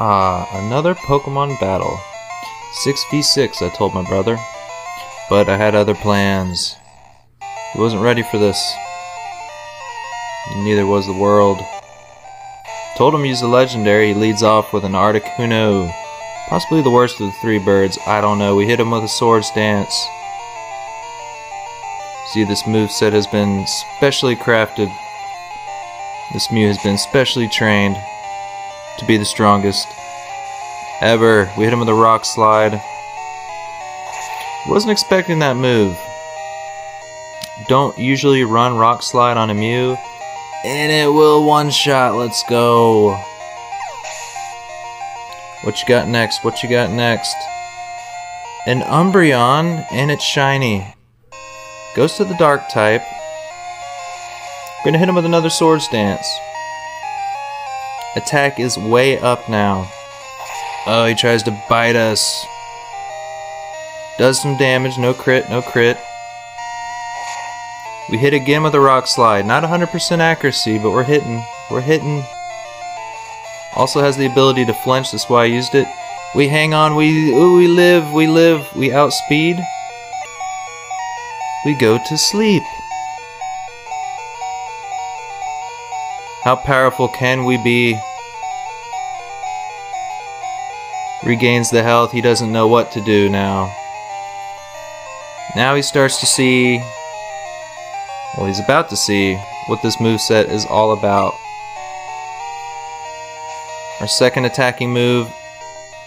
Ah, another Pokemon battle. 6v6, I told my brother. But I had other plans. He wasn't ready for this. Neither was the world. Told him use the legendary, he leads off with an Articuno. Possibly the worst of the three birds, I don't know. We hit him with a Swords Dance. See, this move set has been specially crafted. This Mew has been specially trained to be the strongest ever. We hit him with a Rock Slide. Wasn't expecting that move. Don't usually run Rock Slide on a Mew. And it will one shot. Let's go. What you got next? What you got next? An Umbreon, and it's shiny. Goes to the dark type. Gonna hit him with another Swords Dance. Attack is way up now. Oh, he tries to bite us. Does some damage, no crit, no crit. We hit again with a rock slide. Not 100% accuracy, but we're hitting. We're hitting. Also has the ability to flinch, that's why I used it. We hang on, we ooh, we live, we live, we outspeed. We go to sleep. How powerful can we be? Regains the health, he doesn't know what to do now. Now he starts to see well, he's about to see what this move set is all about. Our second attacking move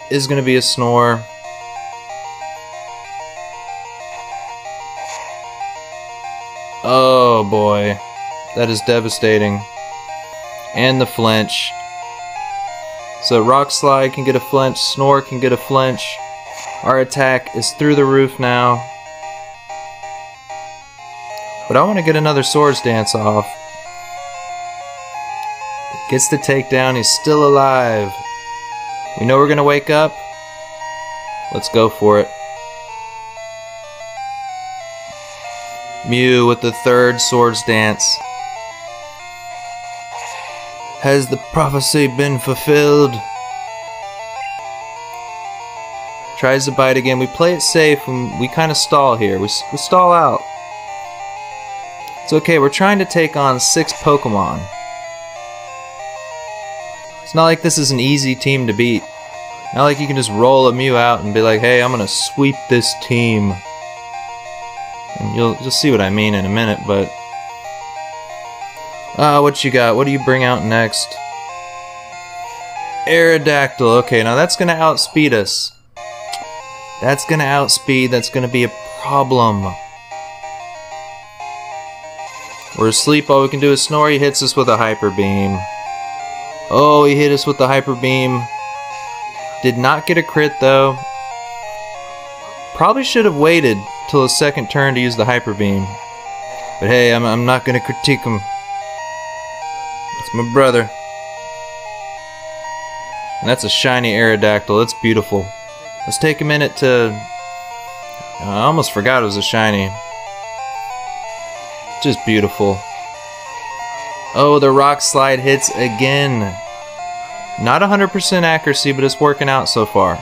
is going to be a snore. Oh boy, that is devastating. And the flinch. So Rock Slide can get a flinch, Snore can get a flinch. Our attack is through the roof now. But I want to get another Swords Dance off. Gets the takedown, he's still alive. We know we're going to wake up. Let's go for it. Mew with the third Swords Dance. Has the prophecy been fulfilled? Tries to bite again. We play it safe and we kind of stall here. We, we stall out. It's okay, we're trying to take on six Pokemon. It's not like this is an easy team to beat. Not like you can just roll a Mew out and be like, hey, I'm gonna sweep this team. And you'll you'll see what I mean in a minute, but uh, what you got? What do you bring out next? Aerodactyl. Okay, now that's gonna outspeed us. That's gonna outspeed. That's gonna be a problem. We're asleep, all we can do is snore. He hits us with a Hyper Beam. Oh, he hit us with the Hyper Beam. Did not get a crit though. Probably should have waited till his second turn to use the Hyper Beam. But hey, I'm, I'm not to critique him. My brother. And that's a shiny Aerodactyl. That's beautiful. Let's take a minute to... I almost forgot it was a shiny. Just beautiful. Oh, the rock slide hits again. Not 100% accuracy, but it's working out so far.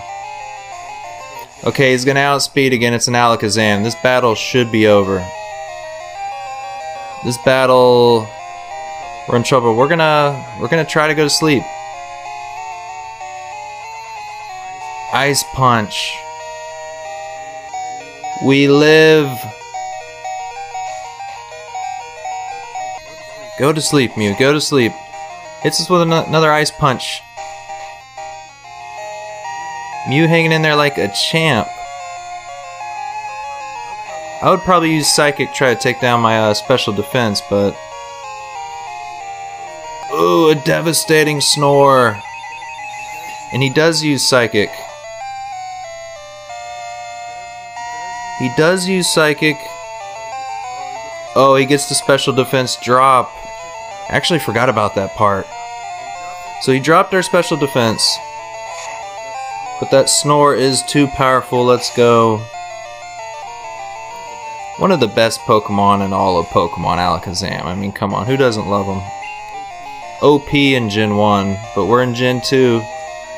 Okay, he's gonna outspeed again. It's an Alakazam. This battle should be over. This battle, we're in trouble. We're gonna, we're gonna try to go to sleep. Ice Punch. We live. Go to sleep, Mew. Go to sleep. Hits us with an another Ice Punch. Mew hanging in there like a champ. I would probably use Psychic try to take down my uh, special defense, but... Ooh, a devastating snore. And he does use Psychic. He does use Psychic. Oh, he gets the special defense drop. I Actually forgot about that part. So he dropped our special defense. But that snore is too powerful. Let's go. One of the best Pokemon in all of Pokemon Alakazam. I mean, come on, who doesn't love him? OP in Gen 1, but we're in Gen 2,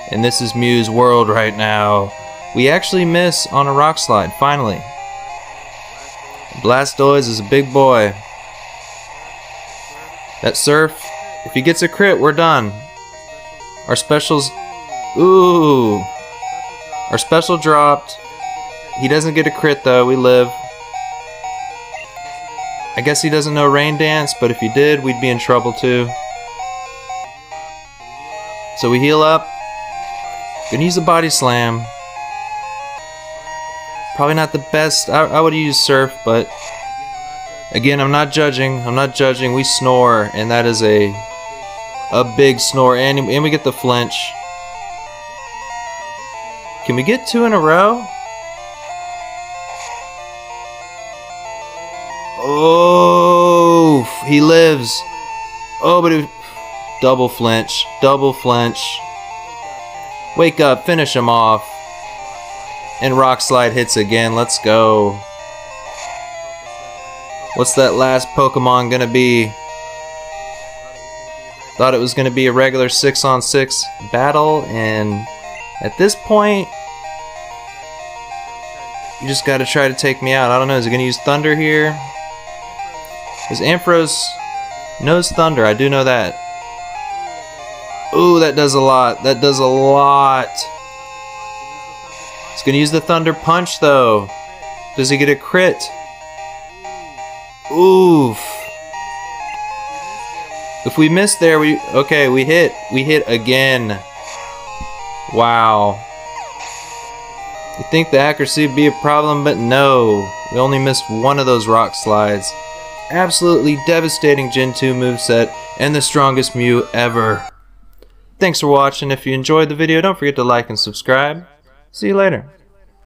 And this is Mew's world right now. We actually miss on a rock slide, finally. Blastoise is a big boy. That Surf, if he gets a crit, we're done. Our specials... Ooh! Our special dropped. He doesn't get a crit though, we live. I guess he doesn't know Rain Dance, but if he did, we'd be in trouble too. So we heal up. Gonna use a body slam. Probably not the best. I, I would use Surf, but again, I'm not judging. I'm not judging. We snore, and that is a a big snore, and, and we get the flinch. Can we get two in a row? Oh, he lives. Oh, but double flinch, double flinch. Wake up, finish him off. And Rock Slide hits again. Let's go. What's that last Pokemon gonna be? Thought it was gonna be a regular 6 on 6 battle, and at this point, you just gotta try to take me out. I don't know, is it gonna use Thunder here? Because Ampharos knows Thunder, I do know that. Ooh, that does a lot. That does a lot. He's gonna use the Thunder Punch though. Does he get a crit? Oof. If we miss there, we okay. We hit. We hit again. Wow. You think the accuracy would be a problem, but no. We only missed one of those rock slides absolutely devastating Gen 2 moveset and the strongest Mew ever. Thanks for watching. If you enjoyed the video, don't forget to like and subscribe. See you later.